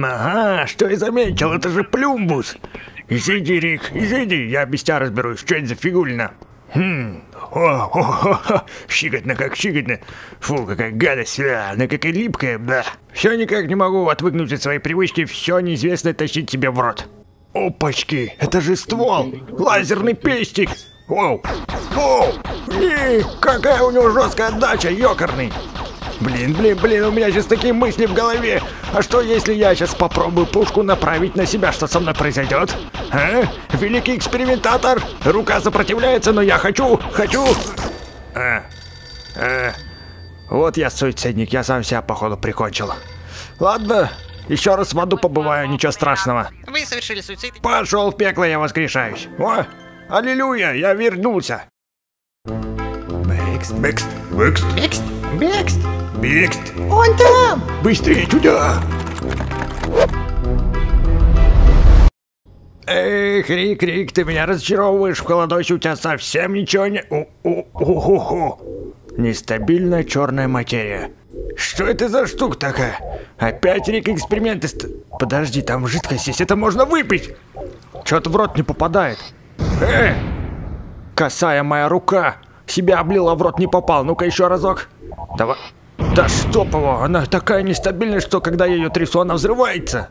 Ага, что я заметил, это же Плюмбус. Изыди, Рик, изыди, я без тебя разберусь, что это за фигульна. Хм, о, о, о, о, щекотно как щекотно. Фу, какая гадость, а, она какая липкая, да. Все никак не могу отвыкнуть от своей привычки все неизвестное тащить себе в рот. Опачки, это же ствол, лазерный пестик. Оу, оу, и какая у него жесткая отдача, ёкарный. Блин, блин, блин, у меня сейчас такие мысли в голове. А что если я сейчас попробую пушку направить на себя, что со мной произойдет? А? Великий экспериментатор! Рука сопротивляется, но я хочу, хочу! А, а. Вот я суицидник, я сам себя походу прикончил. Ладно, еще раз в аду побываю, ничего страшного. Вы совершили суицид. Пошел в пекло, я воскрешаюсь. О, аллилуйя, я вернулся. Бэкст, бэкст, бэкст, Бекст. Бекст. Бэкст. Он там. Быстрее туда! Эх, Рик, Рик, ты меня разочаровываешь, в холодосе у тебя совсем ничего не... У-у-у-у-у. Нестабильная черная материя. Что это за штука такая? Опять Рик эксперименты... ст- Подожди, там жидкость есть, это можно выпить! Чё-то в рот не попадает. Э! Косая моя рука! Себя облила, в рот не попал. Ну-ка еще разок. Давай. Да чтоб его, она такая нестабильная, что когда я ее трясу, она взрывается.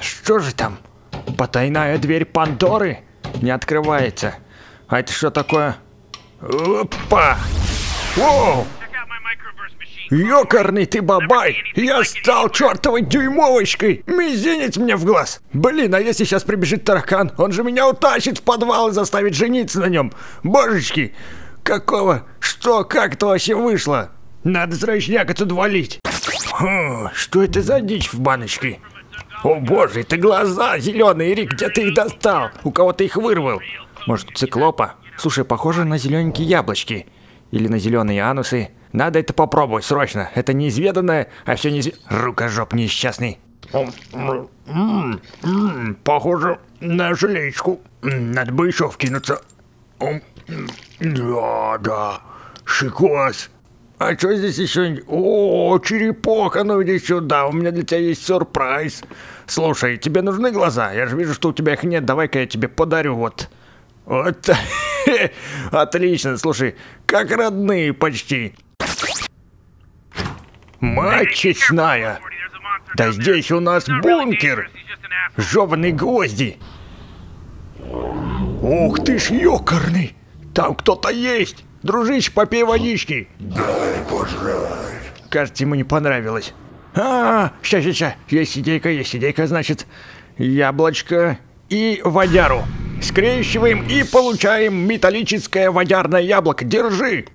Что же там? Потайная дверь Пандоры не открывается. А это что такое? Опа! Воу! Ёкарный ты бабай! Я стал чертовой дюймовочкой! Мизинец мне в глаз! Блин, а если сейчас прибежит таракан, он же меня утащит в подвал и заставит жениться на нем! Божечки! Какого? Что? Как это вообще вышло? Надо срочняк отсюда валить! Хм, что это за дичь в баночке? О боже, это глаза зеленые, Рик, где ты их достал? У кого ты их вырвал? Может, циклопа? Слушай, похоже на зелененькие яблочки. Или на зеленые анусы. Надо это попробовать срочно. Это неизведанное, а все неизве... Рукожоп несчастный. Похоже на желечку. Надо бы еще вкинуться. Да, да. Шикос. А что здесь еще? О, черепок, а ну иди сюда, у меня для тебя есть сюрприз. Слушай, тебе нужны глаза? Я же вижу, что у тебя их нет, давай-ка я тебе подарю вот. Вот. Отлично, слушай, как родные почти. Мать честная! Да здесь у нас бункер! Жеванные гвозди! Ух ты ж ёкарный! Там кто-то есть! Дружище, попей водички! Кажется, ему не понравилось. А, ща, ща, ща. Есть идейка, есть идейка, значит. Яблочко и водяру. Скрещиваем и получаем металлическое водярное яблоко. Держи.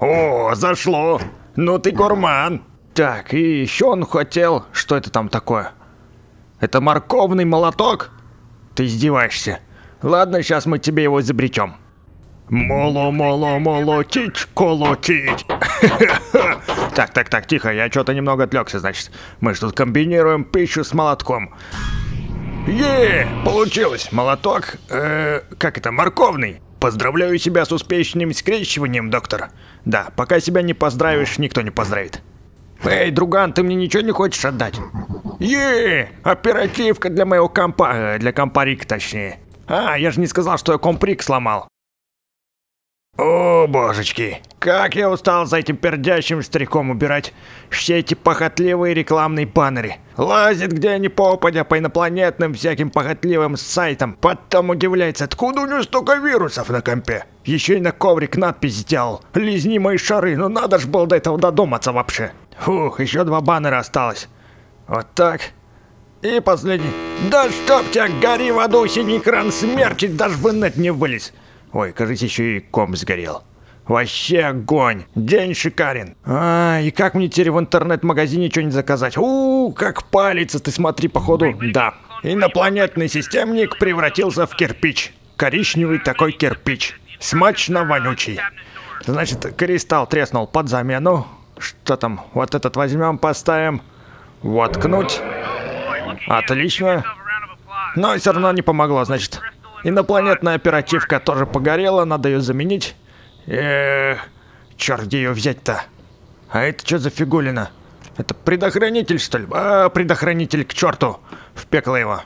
О, зашло. Ну ты гурман. Так, и еще он хотел... Что это там такое? Это морковный молоток? Ты издеваешься. Ладно, сейчас мы тебе его изобретем. Моло-моло молотить, колотить. Так, так, так, тихо, я что-то немного отвлекся, значит. Мы же тут комбинируем пищу с молотком. Е, получилось. Молоток, э, как это, морковный. Поздравляю себя с успешным скрещиванием, доктор. Да, пока себя не поздравишь, никто не поздравит. Эй, друган, ты мне ничего не хочешь отдать? Е, оперативка для моего компа, э, для компарика точнее. А, я же не сказал, что я комприк сломал. О, божечки, как я устал за этим пердящим стариком убирать все эти похотливые рекламные баннеры. Лазит где ни попадя по инопланетным всяким похотливым сайтам. Потом удивляется, откуда у него столько вирусов на компе. Еще и на коврик надпись сделал. Лизни мои шары, ну надо ж было до этого додуматься вообще. Фух, еще два баннера осталось. Вот так. И последний. Да чтоб тебя, гори в аду, синий кран смерти, даже в не вылез. Ой, кажется, еще и комп сгорел. Вообще огонь! День шикарен! А, и как мне теперь в интернет-магазине что-нибудь заказать? У, как палится, ты смотри, походу, да. Инопланетный системник превратился в кирпич. Коричневый такой кирпич. Смачно вонючий. Значит, кристалл треснул под замену. Что там? Вот этот возьмем, поставим. Воткнуть. Отлично. Но все равно не помогло, значит. Инопланетная оперативка тоже погорела, надо ее заменить. Эх, черт, где ее взять-то? А это что за фигулина? Это предохранитель, что ли? А, предохранитель к черту. В пекло его.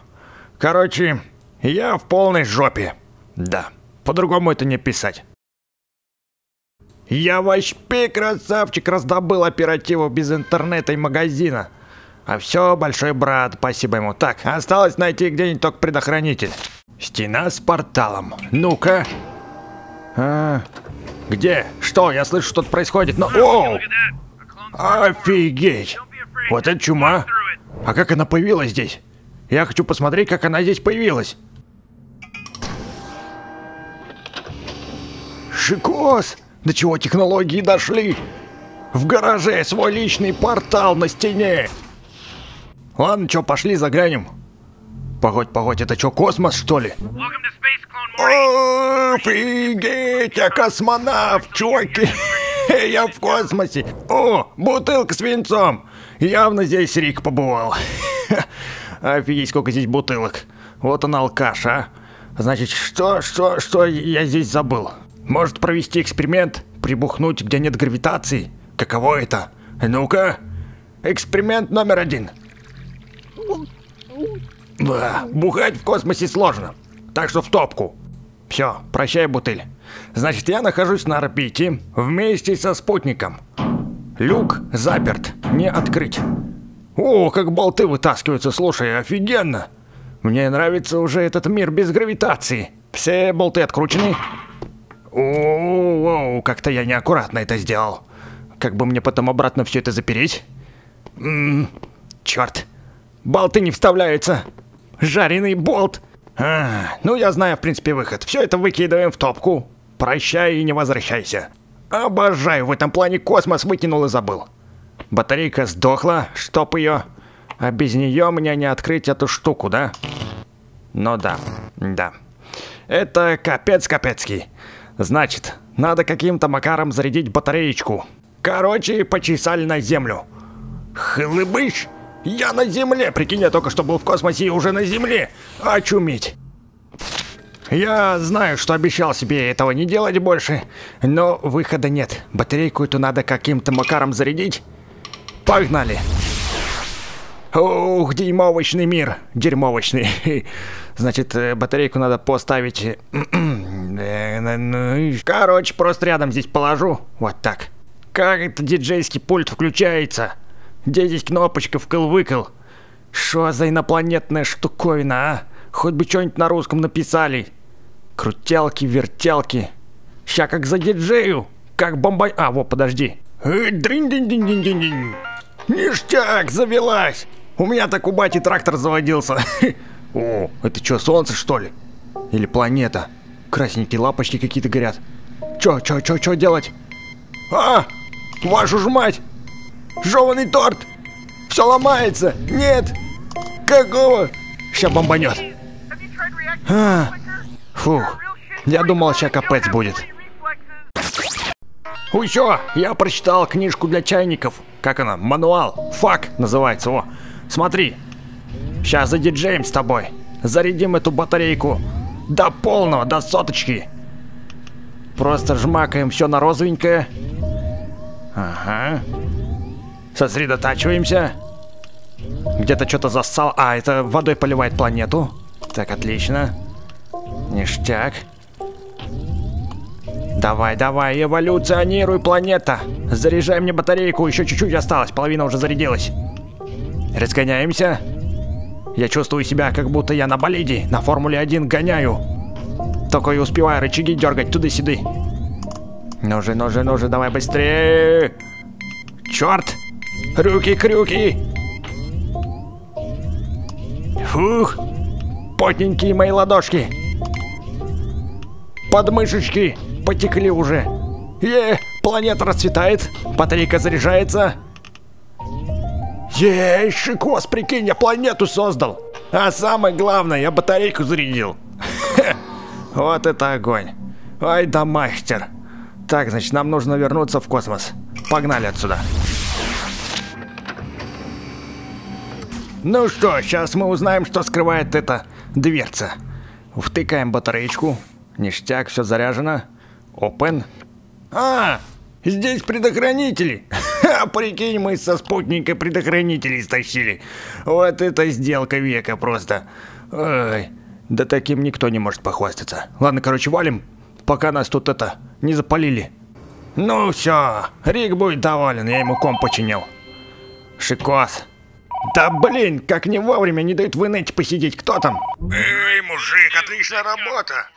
Короче, я в полной жопе. Да, по-другому это не писать. Я вообще красавчик раздобыл оперативу без интернета и магазина. А все, большой брат, спасибо ему. Так, осталось найти где-нибудь только предохранитель. Стена с порталом. Ну-ка. А, где? Что? Я слышу, что-то происходит. Но... Оу! Офигеть! Вот это чума! А как она появилась здесь? Я хочу посмотреть, как она здесь появилась. Шикос! До чего технологии дошли? В гараже свой личный портал на стене. Ладно, чё, пошли заглянем. Погодь, погодь, это чё, космос, что ли? Офигеть, я космонавт, чуваки. Я в космосе. О, бутылка с винцом. Явно здесь Рик побывал. Офигеть, сколько здесь бутылок. Вот он алкаш, а. Значит, что, что, что я здесь забыл? Может провести эксперимент? Прибухнуть, где нет гравитации? Каково это? Ну-ка. Эксперимент номер один. Да, бухать в космосе сложно. Так что в топку. Все, прощай, бутыль. Значит, я нахожусь на орбите вместе со спутником. Люк заперт, не открыть. О, как болты вытаскиваются, слушай, офигенно. Мне нравится уже этот мир без гравитации. Все болты откручены. О, как-то я неаккуратно это сделал. Как бы мне потом обратно все это запереть? Ммм, черт. Болты не вставляются. Жареный болт. А, ну я знаю, в принципе, выход. Все это выкидываем в топку. Прощай и не возвращайся. Обожаю в этом плане космос выкинул и забыл. Батарейка сдохла, чтоб ее. А без нее мне не открыть эту штуку, да? Ну да, да. Это капец капецкий. Значит, надо каким-то макаром зарядить батареечку. Короче, почесали на землю. Хлыбыш! Я на земле! Прикинь, я только что был в космосе и уже на земле! Очуметь! Я знаю, что обещал себе этого не делать больше, но выхода нет. Батарейку эту надо каким-то макаром зарядить. Погнали! Ух, дерьмовочный мир. Дерьмовочный. Значит, э, батарейку надо поставить... Э, ну короче, просто рядом здесь положу. Вот так. Как это диджейский пульт включается? Где здесь кнопочка вкл-выкл? Что за инопланетная штуковина, а? Хоть бы что-нибудь на русском написали. Крутялки, вертелки. Ща как за диджею. Как бомбай... А, вот, подожди. Э, дринь-динь-динь-динь-динь. Ништяк, завелась. У меня так у бати трактор заводился. О, это что, солнце что ли? Или планета? Красненькие лапочки какие-то горят. Чё, чё, чё, чё делать? А, вашу ж мать! Жеванный торт! Все ломается! Нет! Какого? Ща бомбанет. А, фух, я думал, ща капец будет. Еще, я прочитал книжку для чайников. Как она? Мануал. Фак называется. О, смотри. Сейчас задиджеем с тобой. Зарядим эту батарейку до полного, до соточки. Просто жмакаем все на розовенькое. Ага. Сосредотачиваемся. Где-то что-то зассал. А, это водой поливает планету. Так, отлично. Ништяк. Давай, давай, эволюционируй, планета. Заряжай мне батарейку, еще чуть-чуть осталось, половина уже зарядилась. Разгоняемся. Я чувствую себя, как будто я на болиде, на Формуле 1 гоняю. Только и успеваю рычаги дергать туда-сюда. Ну же, ну же, ну же, давай быстрее. Черт! Руки-крюки! Фух! Потненькие мои ладошки! Подмышечки потекли уже. Е, планета расцветает, батарейка заряжается. Ей, шикос, прикинь, я планету создал. А самое главное, я батарейку зарядил. Вот это огонь. Ой, да мастер. Так, значит, нам нужно вернуться в космос. Погнали отсюда. Ну что, сейчас мы узнаем, что скрывает это дверца. Втыкаем батареечку. Ништяк, все заряжено. Open. А, здесь предохранители. Ха, прикинь, мы со спутника предохранители стащили. Вот это сделка века просто. Ой, да таким никто не может похвастаться. Ладно, короче, валим, пока нас тут это не запалили. Ну все, Рик будет доволен, я ему комп починил. Шикос. Да блин, как не вовремя не дают в инете посидеть, кто там? Эй, мужик, отличная работа!